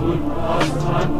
Last time.